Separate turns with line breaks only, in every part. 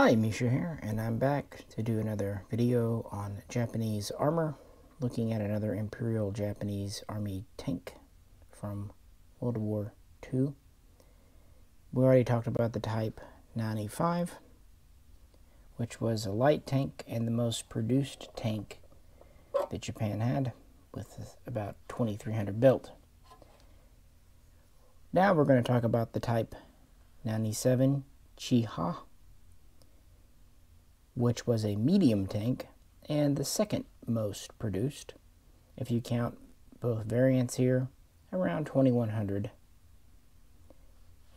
Hi, Misha here, and I'm back to do another video on Japanese armor, looking at another Imperial Japanese Army tank from World War II. We already talked about the Type 95, which was a light tank and the most produced tank that Japan had, with about 2,300 built. Now we're going to talk about the Type 97 Chiha which was a medium tank and the second most produced, if you count both variants here, around 2100.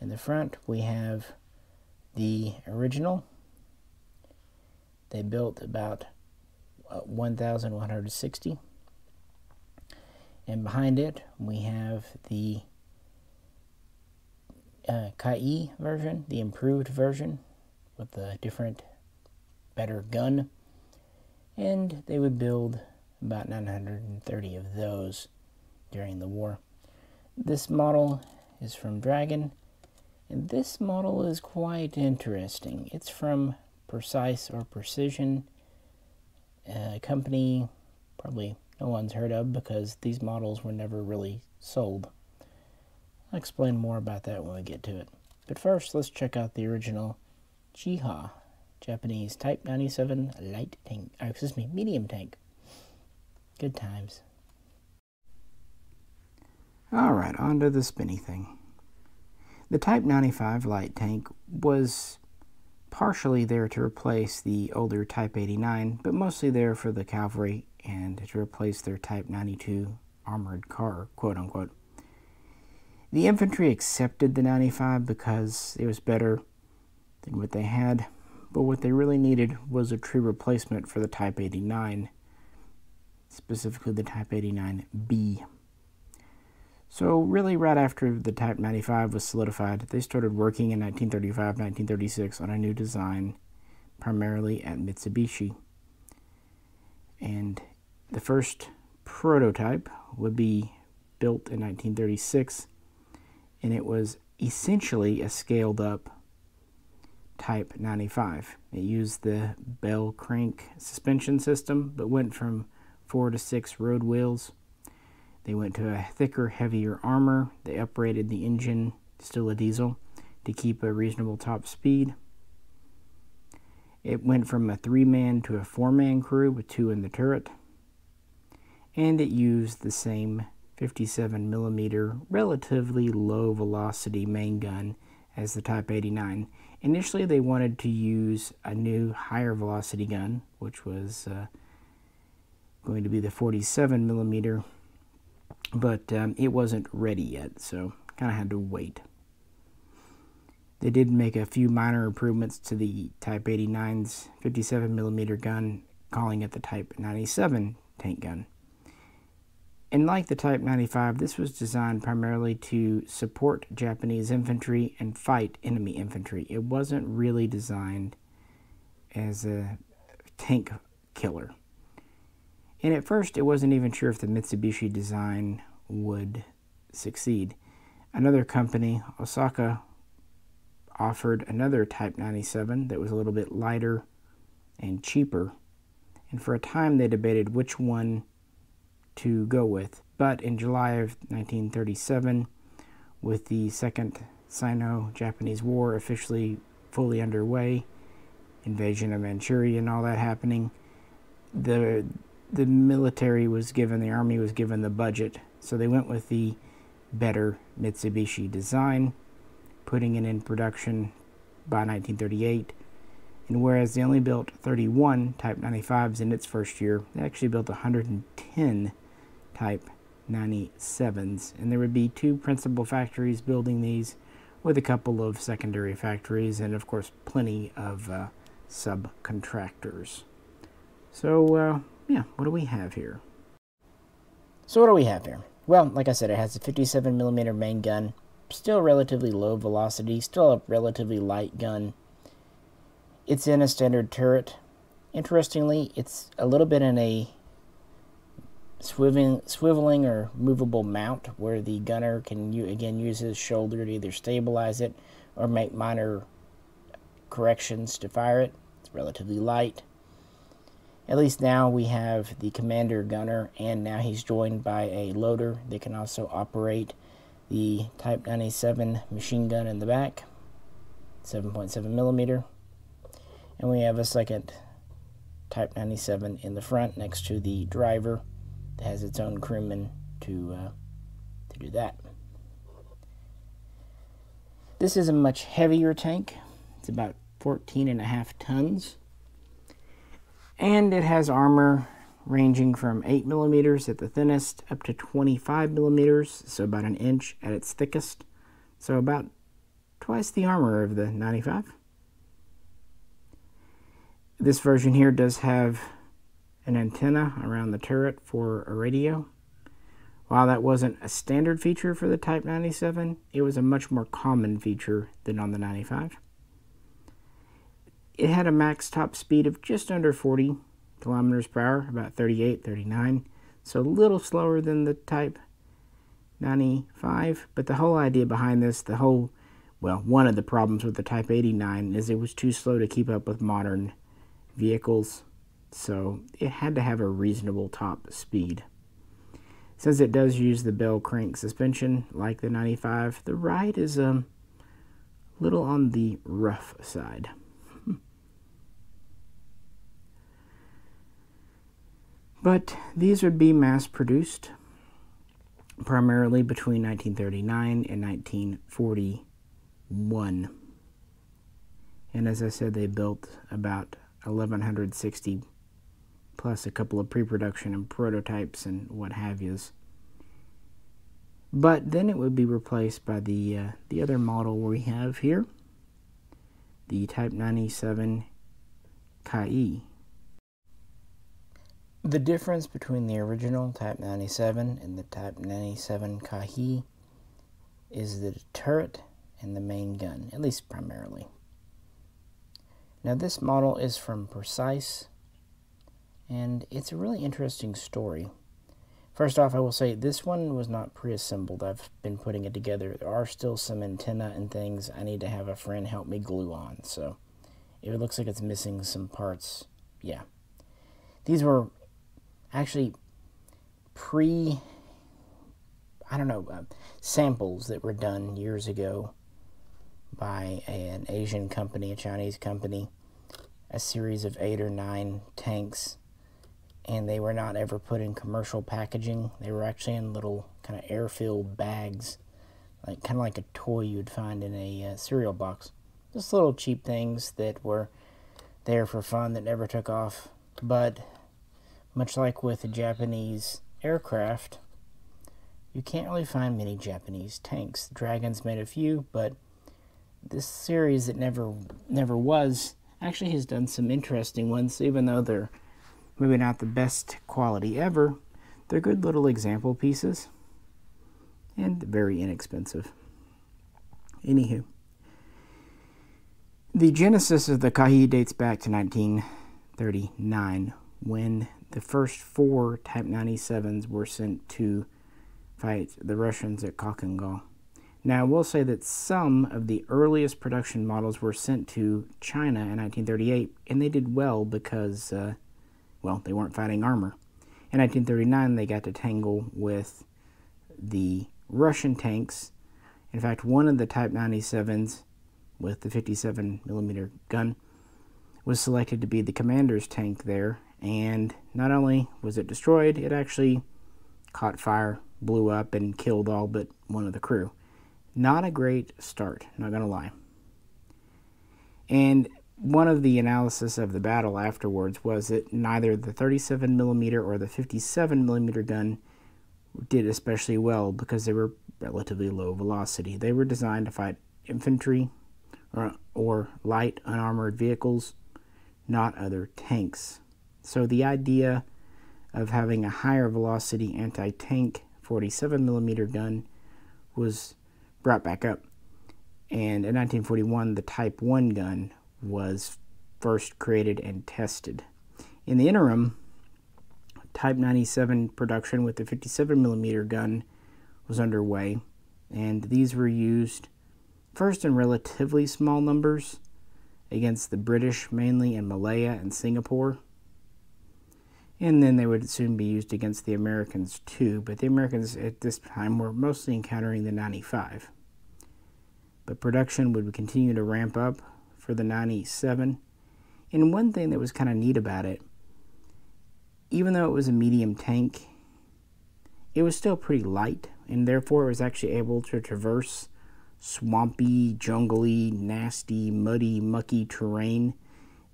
In the front, we have the original. They built about uh, 1,160. And behind it, we have the uh, Kai version, the improved version, with the different better gun. And they would build about 930 of those during the war. This model is from Dragon, and this model is quite interesting. It's from Precise or Precision, a company probably no one's heard of because these models were never really sold. I'll explain more about that when we get to it. But first, let's check out the original Chiha Japanese Type 97 light tank, or excuse me, medium tank. Good times. Alright, on to the spinny thing. The Type 95 light tank was partially there to replace the older Type 89, but mostly there for the cavalry and to replace their Type 92 armored car, quote unquote. The infantry accepted the 95 because it was better than what they had, but what they really needed was a true replacement for the Type 89, specifically the Type 89B. So, really, right after the Type 95 was solidified, they started working in 1935 1936 on a new design, primarily at Mitsubishi. And the first prototype would be built in 1936, and it was essentially a scaled up Type 95. It used the bell crank suspension system, but went from four to six road wheels. They went to a thicker, heavier armor. They uprated the engine, still a diesel, to keep a reasonable top speed. It went from a three man to a four man crew with two in the turret. And it used the same 57 millimeter, relatively low velocity main gun as the Type 89. Initially, they wanted to use a new higher velocity gun, which was uh, going to be the 47 millimeter, but um, it wasn't ready yet, so kind of had to wait. They did make a few minor improvements to the Type 89's 57 millimeter gun, calling it the Type 97 tank gun. And like the Type 95, this was designed primarily to support Japanese infantry and fight enemy infantry. It wasn't really designed as a tank killer. And at first, it wasn't even sure if the Mitsubishi design would succeed. Another company, Osaka, offered another Type 97 that was a little bit lighter and cheaper. And for a time, they debated which one to go with. But in July of 1937, with the Second Sino Japanese War officially fully underway, invasion of Manchuria and all that happening, the the military was given, the army was given the budget, so they went with the better Mitsubishi design, putting it in production by 1938. And whereas they only built 31 Type 95s in its first year, they actually built 110 Type 97s. And there would be two principal factories building these with a couple of secondary factories and, of course, plenty of uh, subcontractors. So, uh, yeah, what do we have here? So, what do we have here? Well, like I said, it has a 57 millimeter main gun, still relatively low velocity, still a relatively light gun. It's in a standard turret. Interestingly, it's a little bit in a swiveling, swiveling or movable mount where the gunner can again use his shoulder to either stabilize it or make minor corrections to fire it. It's relatively light. At least now we have the commander gunner, and now he's joined by a loader that can also operate the Type 97 machine gun in the back, 7.7 millimeter, and we have a second Type 97 in the front next to the driver has its own crewman to uh, to do that. This is a much heavier tank. It's about 14 and a half tons. And it has armor ranging from 8 millimeters at the thinnest up to 25 millimeters, so about an inch at its thickest. So about twice the armor of the 95. This version here does have an antenna around the turret for a radio. While that wasn't a standard feature for the Type 97, it was a much more common feature than on the 95. It had a max top speed of just under 40 kilometers per hour, about 38, 39, so a little slower than the Type 95. But the whole idea behind this, the whole, well, one of the problems with the Type 89 is it was too slow to keep up with modern vehicles, so it had to have a reasonable top speed. Since it does use the bell crank suspension like the 95, the ride is a um, little on the rough side. But these would be mass produced primarily between 1939 and 1941. And as I said, they built about 1160 plus a couple of pre-production and prototypes and what have yous. But then it would be replaced by the uh, the other model we have here, the Type 97 Kai. The difference between the original Type 97 and the Type 97 Kai is the turret and the main gun, at least primarily. Now this model is from Precise and it's a really interesting story. First off, I will say this one was not pre-assembled. I've been putting it together. There are still some antenna and things I need to have a friend help me glue on. So if it looks like it's missing some parts, yeah. These were actually pre, I don't know, uh, samples that were done years ago by an Asian company, a Chinese company, a series of eight or nine tanks and they were not ever put in commercial packaging. They were actually in little kind of air-filled bags, like kind of like a toy you'd find in a uh, cereal box. Just little cheap things that were there for fun that never took off. But much like with the Japanese aircraft, you can't really find many Japanese tanks. The Dragons made a few, but this series that never never was actually has done some interesting ones, even though they're maybe not the best quality ever, they're good little example pieces and very inexpensive. Anywho, the genesis of the Kai dates back to 1939 when the first four Type 97s were sent to fight the Russians at Khalkhin Now, I will say that some of the earliest production models were sent to China in 1938, and they did well because uh, well, they weren't fighting armor. In 1939, they got to tangle with the Russian tanks. In fact, one of the Type 97s with the 57 millimeter gun was selected to be the commander's tank there. And not only was it destroyed, it actually caught fire, blew up, and killed all but one of the crew. Not a great start, not gonna lie. And one of the analysis of the battle afterwards was that neither the 37 millimeter or the 57 millimeter gun did especially well because they were relatively low velocity. They were designed to fight infantry or, or light unarmored vehicles, not other tanks. So the idea of having a higher velocity anti-tank 47 millimeter gun was brought back up. And in 1941, the Type 1 gun was first created and tested. In the interim, Type 97 production with the 57mm gun was underway, and these were used first in relatively small numbers against the British mainly in Malaya and Singapore. And then they would soon be used against the Americans too, but the Americans at this time were mostly encountering the 95. But production would continue to ramp up for the 97. And one thing that was kind of neat about it, even though it was a medium tank, it was still pretty light, and therefore it was actually able to traverse swampy, jungly, nasty, muddy, mucky terrain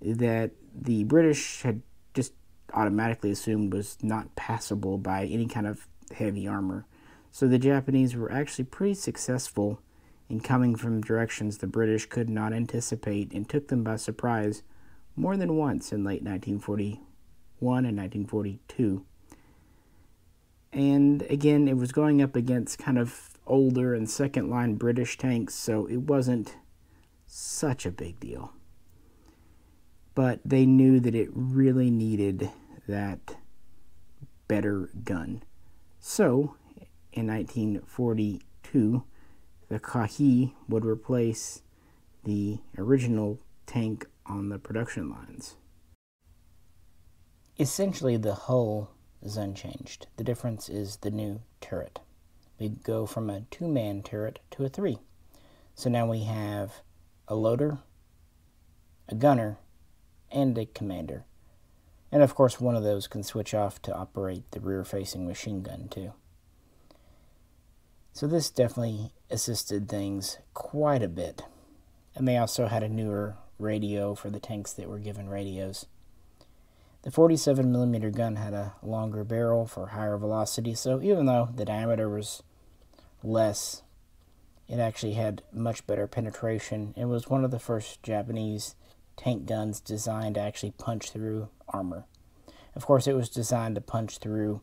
that the British had just automatically assumed was not passable by any kind of heavy armor. So the Japanese were actually pretty successful in coming from directions the British could not anticipate and took them by surprise more than once in late 1941 and 1942. And again, it was going up against kind of older and second line British tanks, so it wasn't such a big deal. But they knew that it really needed that better gun. So, in 1942, the Kai would replace the original tank on the production lines. Essentially, the hull is unchanged. The difference is the new turret we go from a two man turret to a three. So now we have a loader, a gunner, and a commander. And of course, one of those can switch off to operate the rear facing machine gun too. So this definitely assisted things quite a bit. And they also had a newer radio for the tanks that were given radios. The 47mm gun had a longer barrel for higher velocity, so even though the diameter was less. It actually had much better penetration. It was one of the first Japanese tank guns designed to actually punch through armor. Of course, it was designed to punch through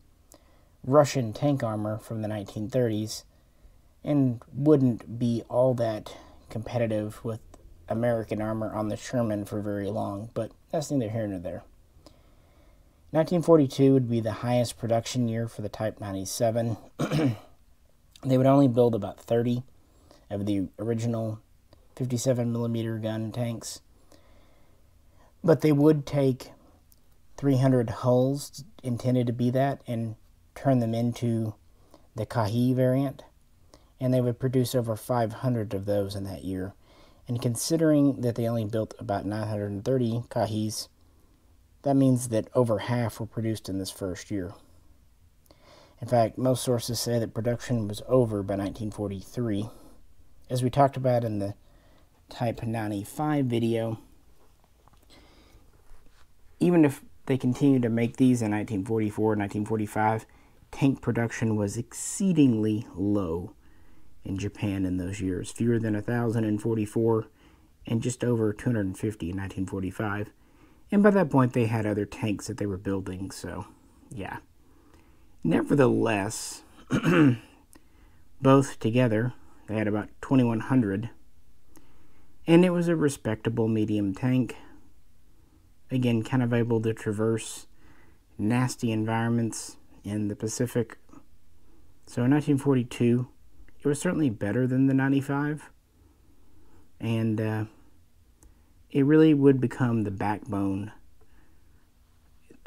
Russian tank armor from the 1930s and wouldn't be all that competitive with American armor on the Sherman for very long, but that's neither here nor there. 1942 would be the highest production year for the Type 97. They would only build about 30 of the original 57 millimeter gun tanks, but they would take 300 hulls intended to be that and turn them into the Kai variant, and they would produce over 500 of those in that year. And considering that they only built about 930 Kais, that means that over half were produced in this first year. In fact, most sources say that production was over by 1943. As we talked about in the Type 95 video, even if they continued to make these in 1944 1945, tank production was exceedingly low in Japan in those years, fewer than 1,044 and just over 250 in 1945. And by that point, they had other tanks that they were building, so yeah. Nevertheless, both together, they had about 2,100, and it was a respectable medium tank. Again, kind of able to traverse nasty environments in the Pacific. So in 1942, it was certainly better than the 95, and uh, it really would become the backbone.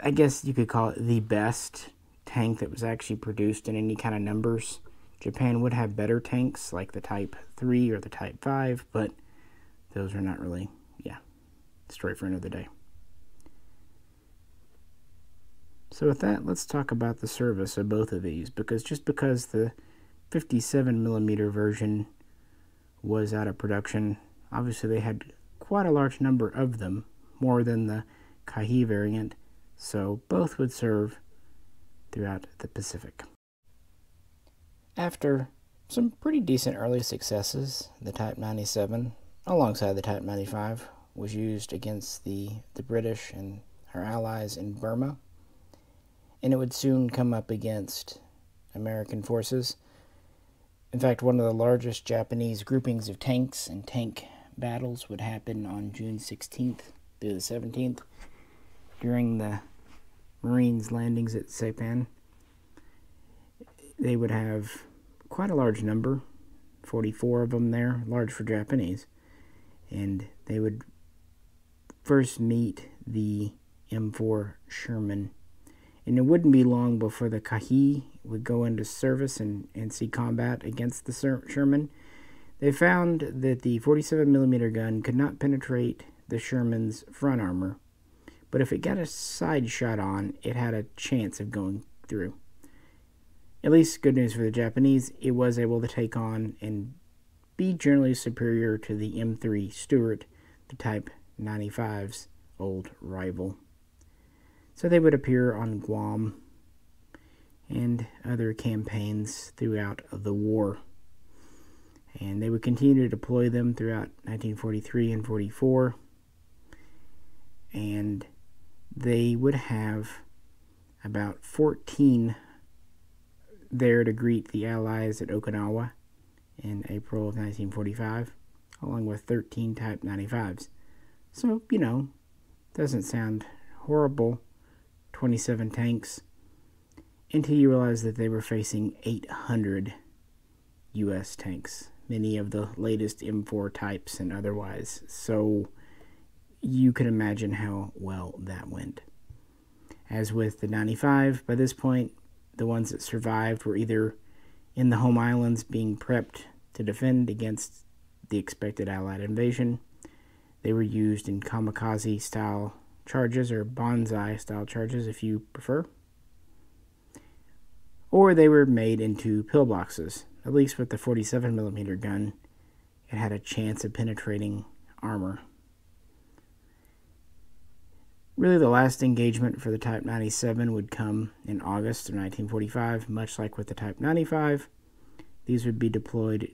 I guess you could call it the best tank that was actually produced in any kind of numbers. Japan would have better tanks like the Type 3 or the Type 5, but those are not really, yeah, story for another day. So, with that, let's talk about the service of both of these because just because the 57 millimeter version was out of production, obviously they had quite a large number of them, more than the Kai variant, so both would serve throughout the Pacific. After some pretty decent early successes, the Type 97, alongside the Type 95, was used against the, the British and our allies in Burma, and it would soon come up against American forces. In fact, one of the largest Japanese groupings of tanks and tank battles would happen on June 16th through the 17th during the Marines landings at Saipan, they would have quite a large number, 44 of them there, large for Japanese, and they would first meet the M4 Sherman. And it wouldn't be long before the Kai would go into service and, and see combat against the Sherman. They found that the 47 millimeter gun could not penetrate the Sherman's front armor, but if it got a side shot on, it had a chance of going through. At least good news for the Japanese, it was able to take on and be generally superior to the M3 Stuart, the Type 95's old rival. So they would appear on Guam and other campaigns throughout the war. And they would continue to deploy them throughout 1943 and 44. And they would have about 14 there to greet the Allies at Okinawa in April of 1945, along with 13 Type 95s. So, you know, doesn't sound horrible. 27 tanks. Until you realize that they were facing 800 U.S. tanks, many of the latest M4 types and otherwise. So you can imagine how well that went. As with the 95, by this point, the ones that survived were either in the home islands being prepped to defend against the expected Allied invasion. They were used in kamikaze style charges or banzai style charges if you prefer. Or they were made into pillboxes. At least with the 47 millimeter gun, it had a chance of penetrating armor. Really, the last engagement for the Type 97 would come in August of 1945, much like with the Type 95. These would be deployed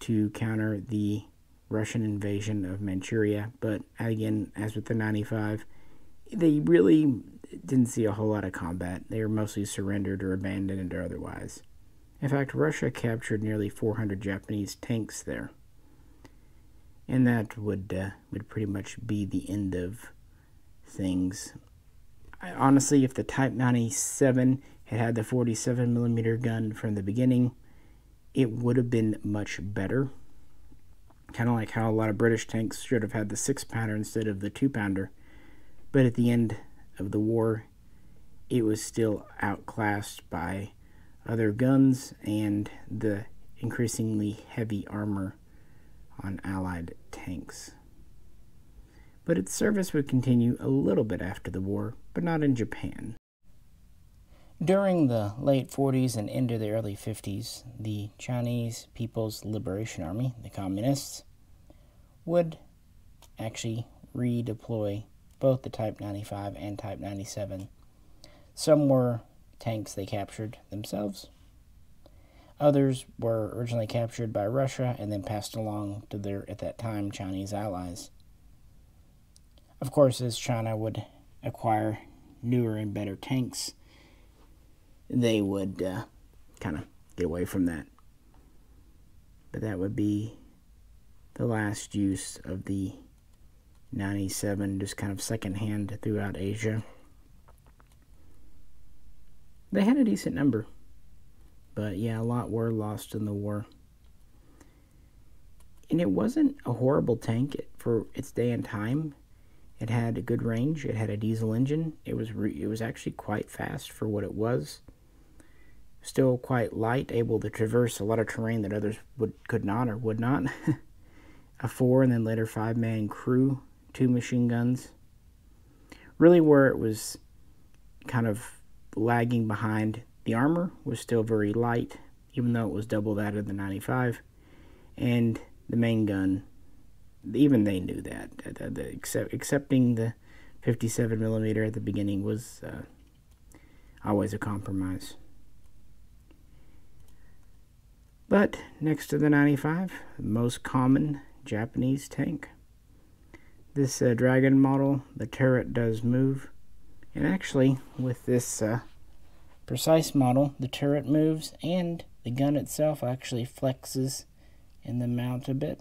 to counter the Russian invasion of Manchuria, but again, as with the 95, they really didn't see a whole lot of combat. They were mostly surrendered or abandoned or otherwise. In fact, Russia captured nearly 400 Japanese tanks there. And that would uh, would pretty much be the end of things. I, honestly, if the Type 97 had had the 47 millimeter gun from the beginning, it would have been much better. Kind of like how a lot of British tanks should have had the six pounder instead of the two pounder. But at the end of the war, it was still outclassed by other guns and the increasingly heavy armor on Allied tanks but its service would continue a little bit after the war, but not in Japan. During the late 40s and into the early 50s, the Chinese People's Liberation Army, the Communists, would actually redeploy both the Type 95 and Type 97. Some were tanks they captured themselves. Others were originally captured by Russia and then passed along to their, at that time, Chinese allies. Of course, as China would acquire newer and better tanks, they would uh, kind of get away from that. But that would be the last use of the 97, just kind of secondhand throughout Asia. They had a decent number, but yeah, a lot were lost in the war. And it wasn't a horrible tank for its day and time. It had a good range. It had a diesel engine. It was it was actually quite fast for what it was. Still quite light, able to traverse a lot of terrain that others would could not or would not. a four and then later five man crew, two machine guns. Really, where it was kind of lagging behind, the armor was still very light, even though it was double that of the 95, and the main gun even they knew that. The, the, accept, accepting the 57 millimeter at the beginning was uh, always a compromise. But next to the 95, the most common Japanese tank. This uh, Dragon model, the turret does move. And actually, with this uh, precise model, the turret moves and the gun itself actually flexes in the mount a bit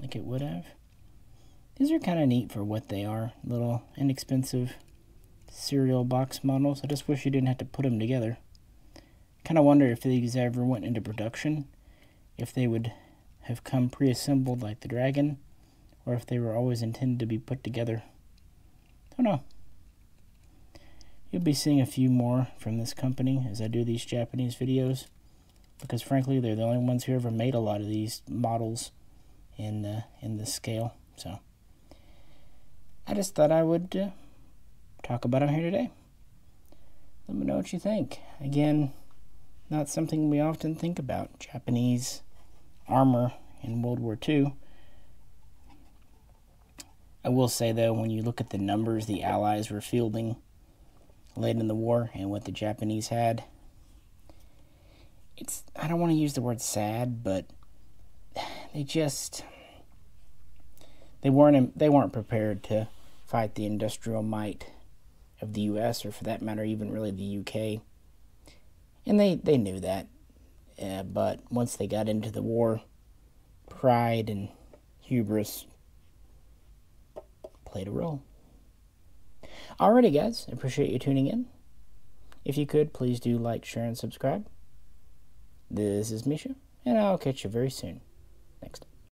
like it would have. These are kind of neat for what they are. Little inexpensive cereal box models. I just wish you didn't have to put them together. Kind of wonder if these ever went into production, if they would have come pre-assembled like the Dragon, or if they were always intended to be put together. I don't know. You'll be seeing a few more from this company as I do these Japanese videos, because frankly, they're the only ones who ever made a lot of these models in uh, in this scale. So I just thought I would uh, talk about them here today. Let me know what you think. Again, not something we often think about. Japanese armor in World War II. I will say though, when you look at the numbers the Allies were fielding late in the war and what the Japanese had, it's I don't want to use the word sad, but they just they weren't they weren't prepared to fight the industrial might of the U.S. or for that matter even really the U.K. And they they knew that, uh, but once they got into the war, pride and hubris played a role. Alrighty, guys, appreciate you tuning in. If you could, please do like, share, and subscribe. This is Misha, and I'll catch you very soon. Next.